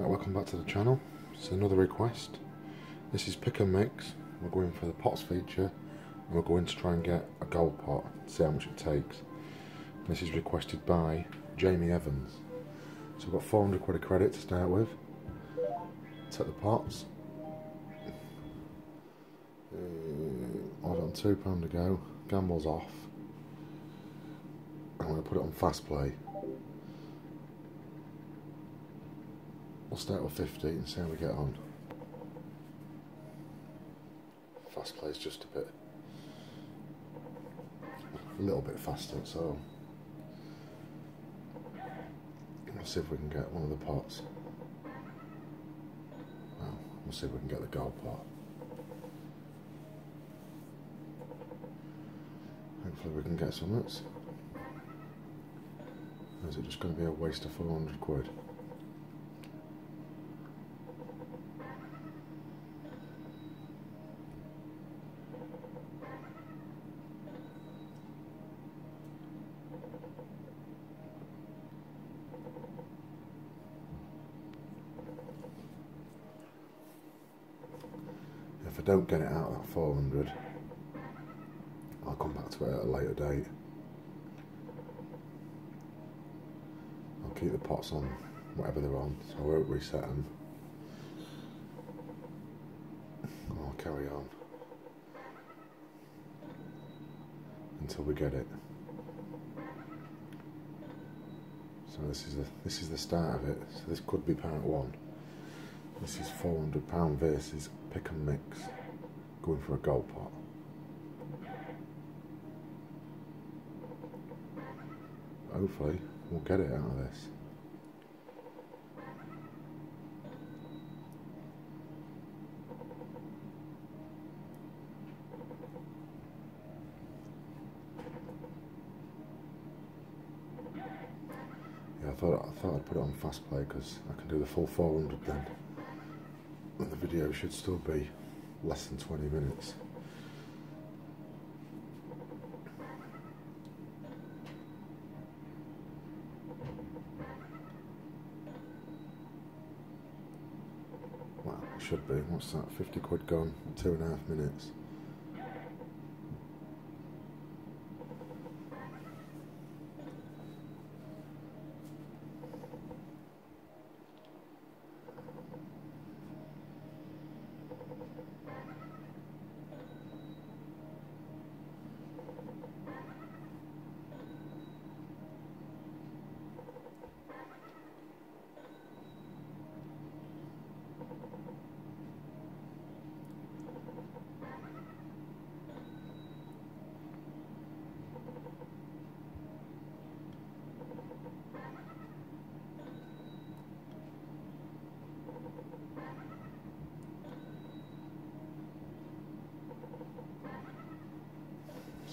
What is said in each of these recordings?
Right, welcome back to the channel. It's another request. This is pick and mix. We're going for the pots feature and we're going to try and get a gold pot, see how much it takes. This is requested by Jamie Evans. So we've got 400 quid of credit to start with. Take the pots. Uh, I've on £2 to go. Gamble's off. I'm going to put it on fast play. We'll start with 50 and see how we get on. Fast play is just a bit, a little bit faster, so we'll see if we can get one of the pots. Well, we'll see if we can get the gold pot. Hopefully we can get some nuts. Or is it just going to be a waste of 400 quid? If I don't get it out of that 400, I'll come back to it at a later date. I'll keep the pots on whatever they're on, so I won't reset them. I'll carry on until we get it. So this is the this is the start of it. So this could be part one. This is £400 versus pick and mix, going for a gold pot. Hopefully, we'll get it out of this. Yeah, I thought I thought I'd put it on fast play because I can do the full 400 then. Video should still be less than 20 minutes. Well, it should be. What's that? 50 quid gone, two and a half minutes.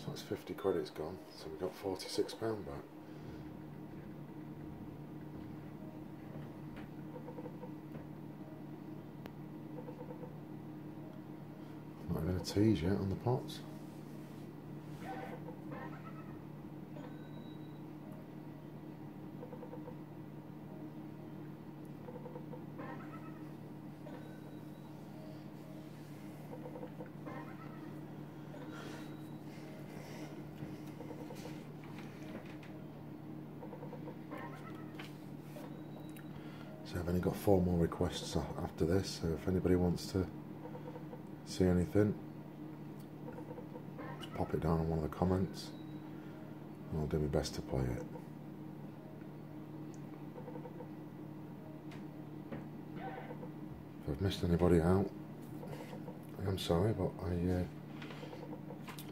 So that's 50 quid it's gone. So we got 46 pound back. Not even a tease yet on the pots. I've only got four more requests after this, so if anybody wants to see anything, just pop it down in one of the comments, and I'll do my best to play it. If I've missed anybody out, I'm sorry, but I uh,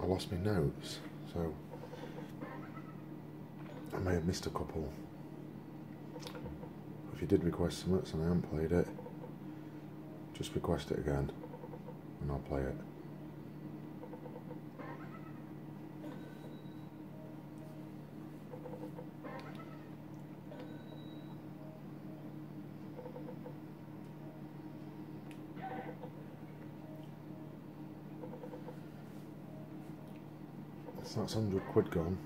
I lost my notes, so I may have missed a couple. If you did request some and I haven't played it, just request it again and I'll play it. So that's 100 quid gone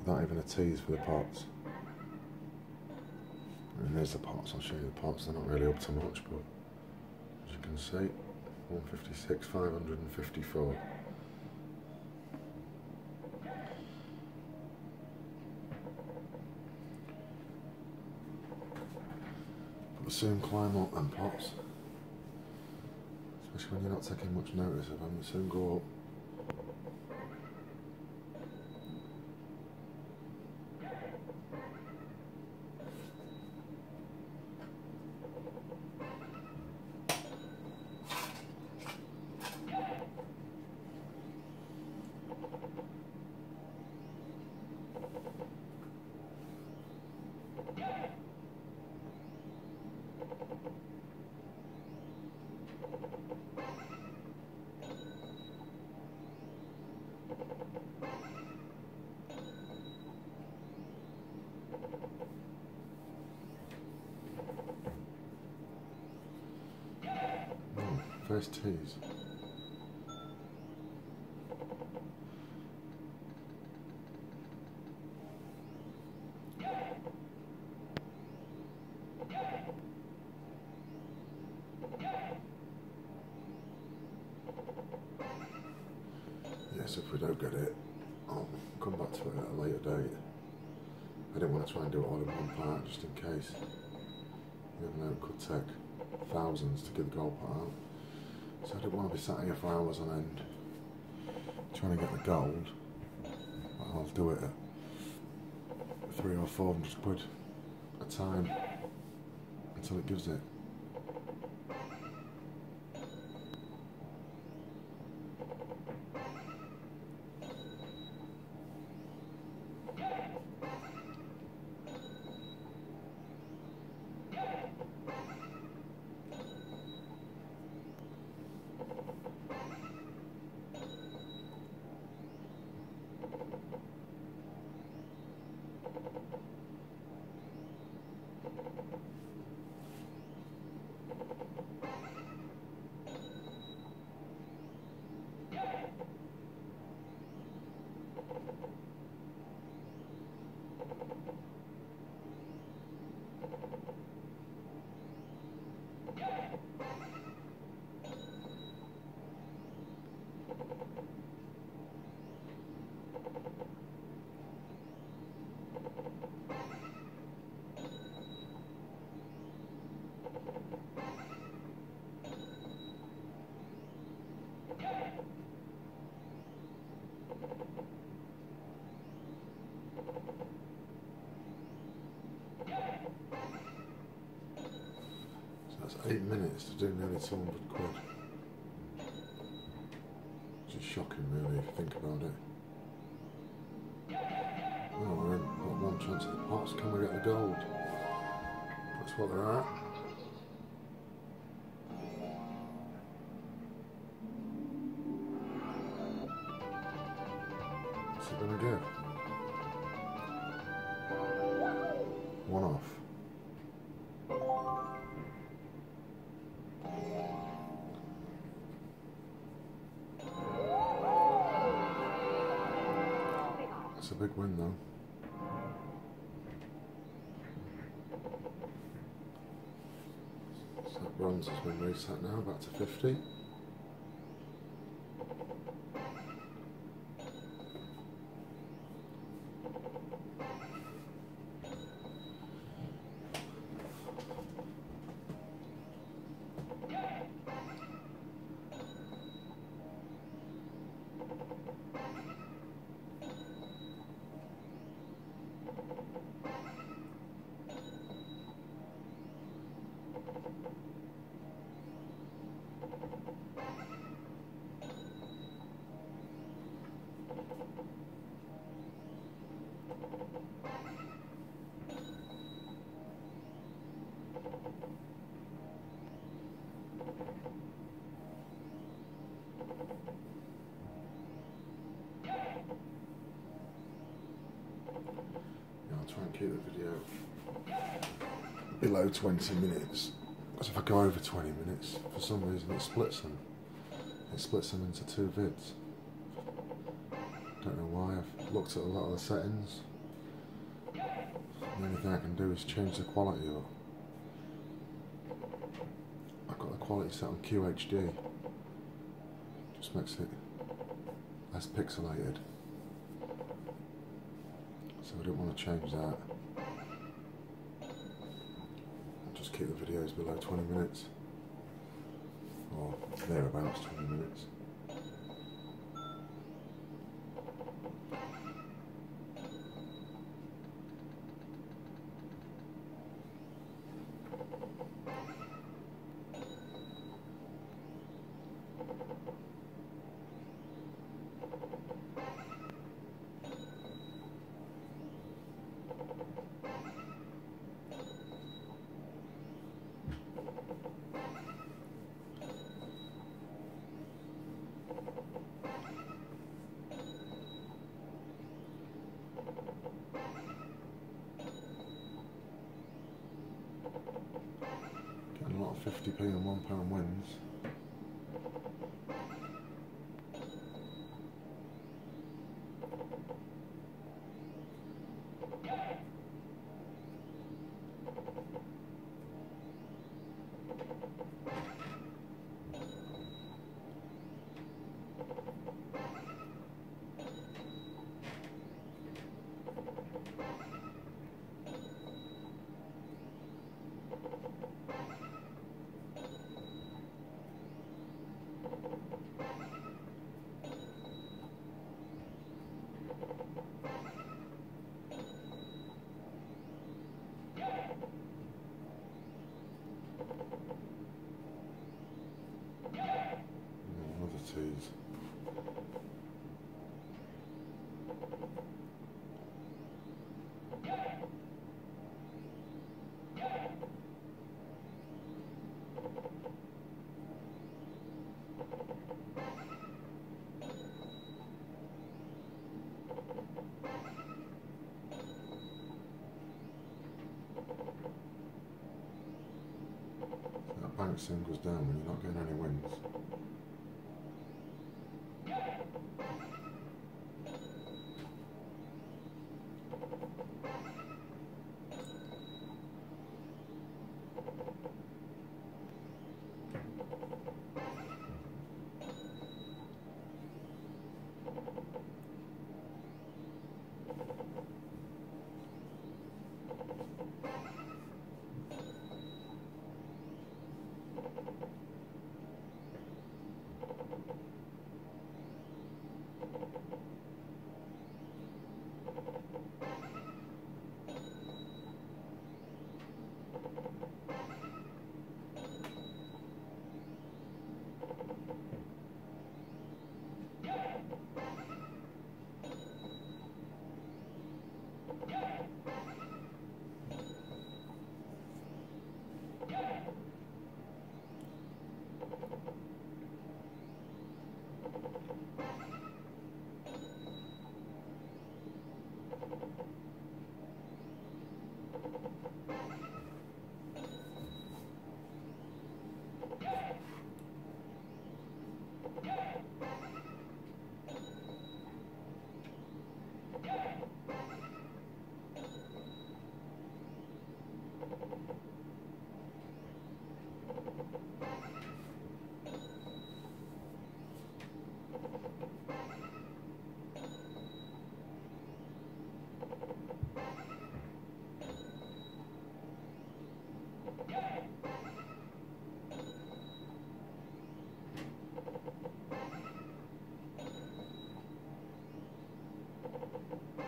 without even a tease for the pots. And there's the pots, I'll show you the pots, they're not really up to much, but as you can see, 156, 554. But soon climb up them pops, especially when you're not taking much notice of them, they soon go up. Oh, first tease. Yes, if we don't get it, I'll come back to it at a later date. I didn't want to try and do it all in one part just in case. Even though it could take thousands to get the gold part out. So I didn't want to be sat here for hours on end trying to get the gold. I'll do it at three or four hundred quid a time until it gives it. So that's eight minutes to do nearly 200 quid. Is shocking, really, if you think about it. Oh, in got one chance at the pots. Can we get the gold? That's what they're at. What's it gonna do? One off. Big win though. So that bronze has been reset now, back to 50. Yeah, I'll try and keep the video below 20 minutes. Because if I go over 20 minutes, for some reason it splits them. It splits them into two vids. Don't know why. I've looked at a lot of the settings. The only thing I can do is change the quality up. I've got the quality set on QHD. Makes it less pixelated. So I don't want to change that. I'll just keep the videos below 20 minutes. Or thereabouts 20 minutes. Getting a lot of 50p and £1 wins. Yeah, Another tease. That bank singles down when you're not getting any wins. So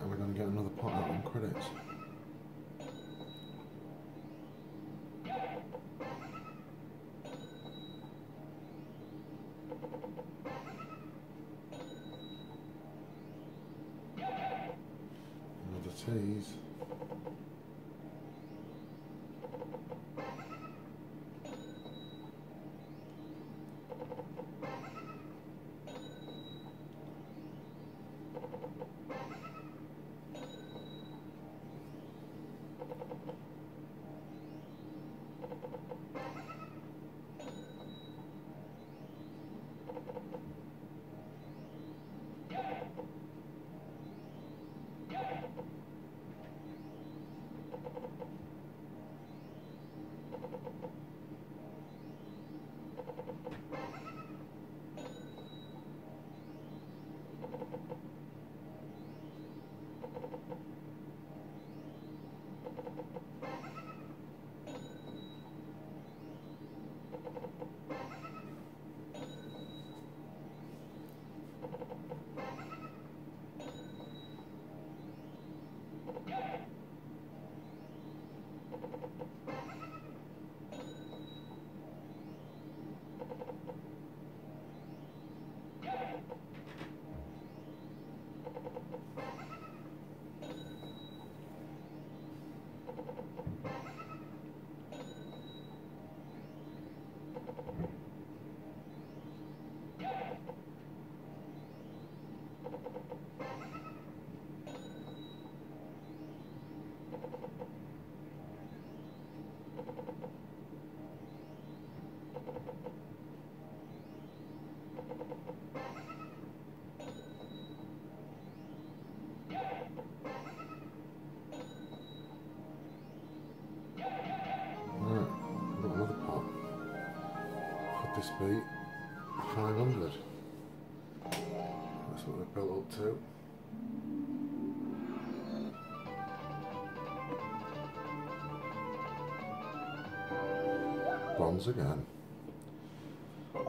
are we going to get another pot out on credits? Another tease. This be 500. That's what they're built up to. Bronze again. Right,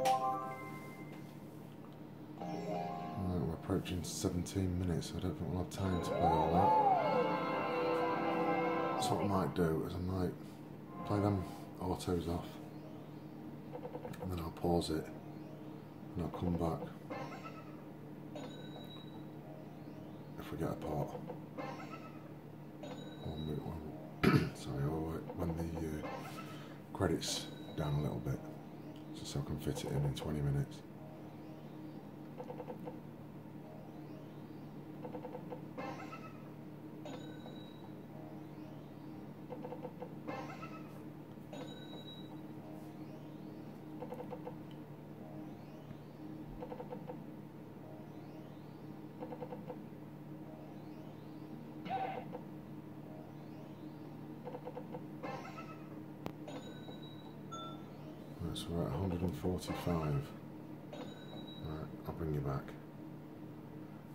we're approaching 17 minutes, so I don't think we'll have time to play all that. So what I might do is I might play them autos off pause it and I'll come back if we get a one, sorry, or when the uh, credits down a little bit, just so I can fit it in in 20 minutes. Right, we're at 145. Right, I'll bring you back.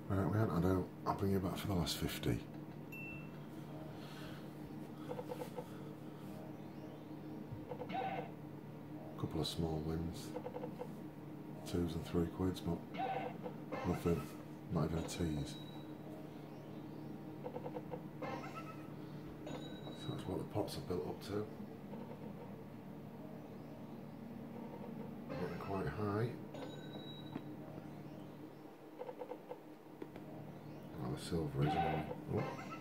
Right, we haven't had out. I'll bring you back for the last 50. Couple of small wins. Twos and three quids, but nothing. Not even a tease. So that's what the pots are built up to. Getting quite high. Oh, the silver is anyway. Oh.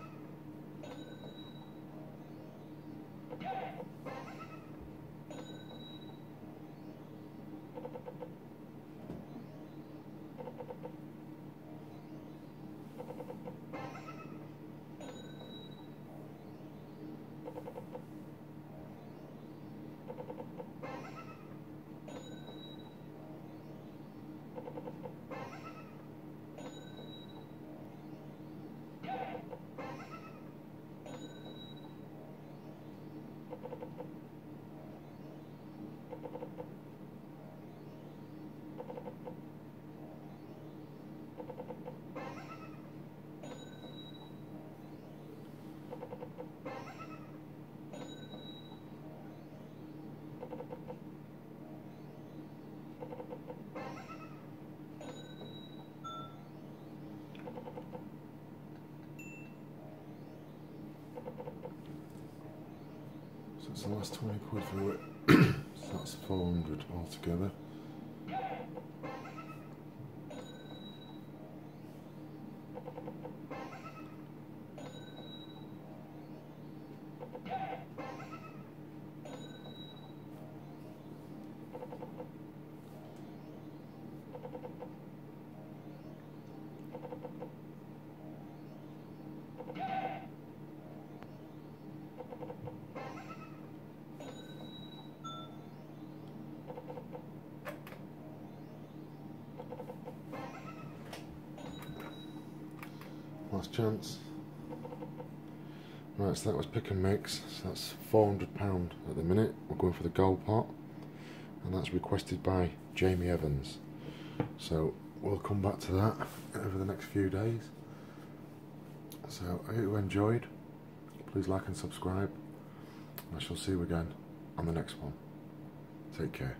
So that's 20 quid for it. so that's 400 altogether. Last chance. Right, so that was pick and mix. So that's £400 at the minute. We're going for the gold pot. And that's requested by Jamie Evans. So we'll come back to that over the next few days. So I hope you enjoyed. Please like and subscribe. I shall see you again on the next one. Take care.